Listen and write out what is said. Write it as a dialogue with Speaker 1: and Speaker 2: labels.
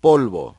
Speaker 1: polvo.